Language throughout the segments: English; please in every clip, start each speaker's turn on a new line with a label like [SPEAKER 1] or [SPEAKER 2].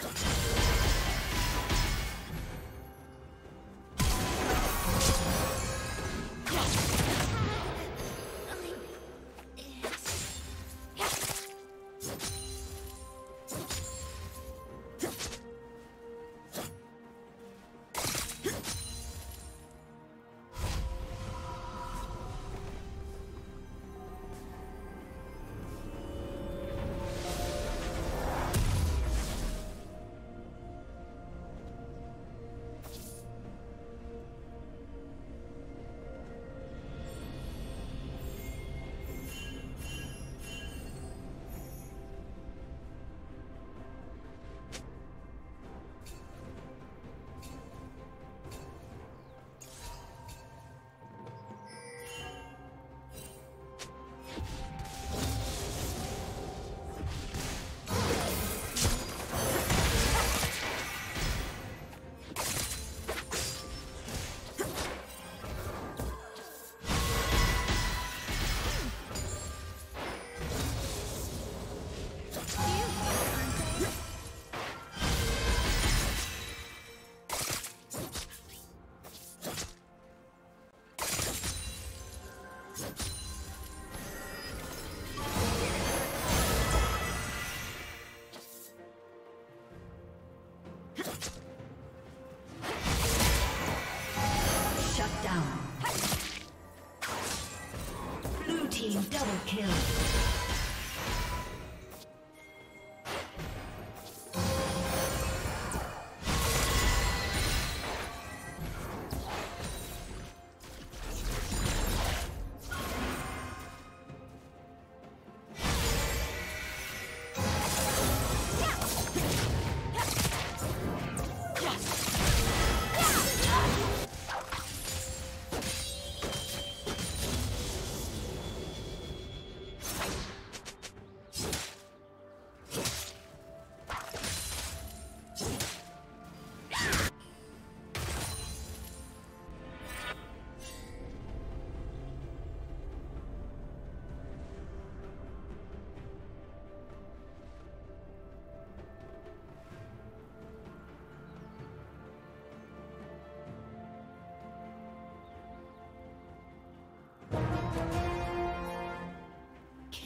[SPEAKER 1] Huh?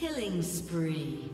[SPEAKER 1] Killing spree.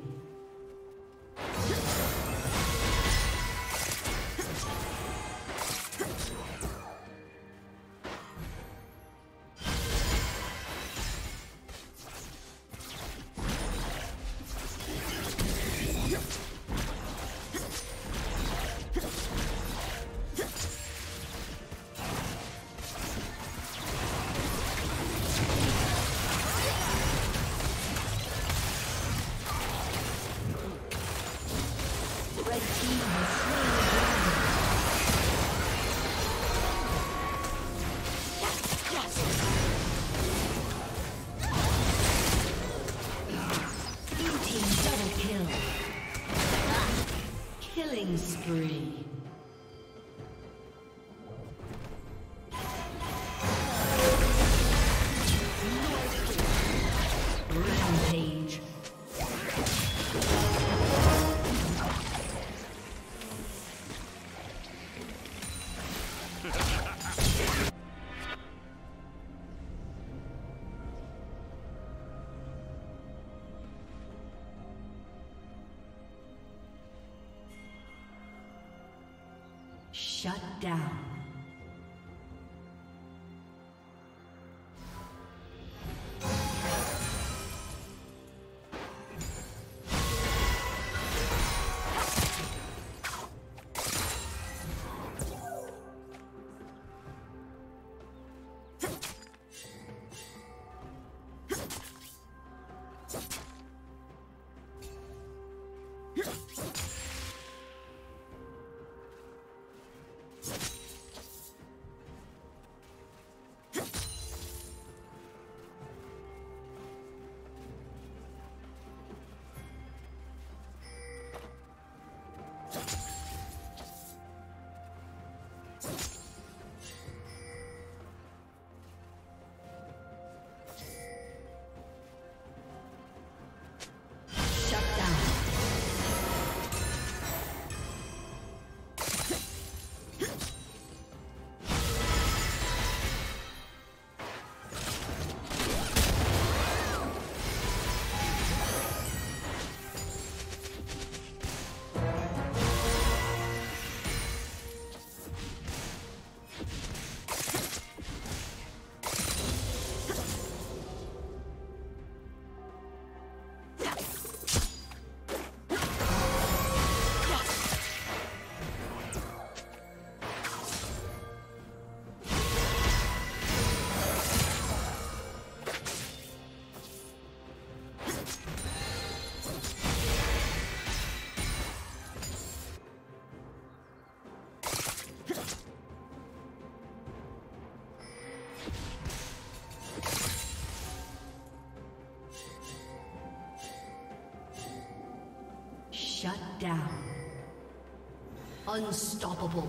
[SPEAKER 1] Shut down. down. Unstoppable.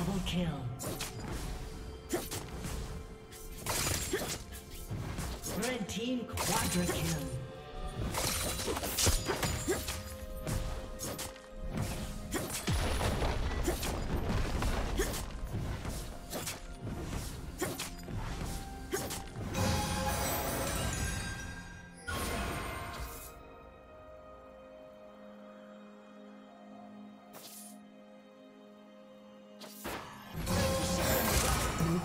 [SPEAKER 1] Double kill. Red team quadra kill.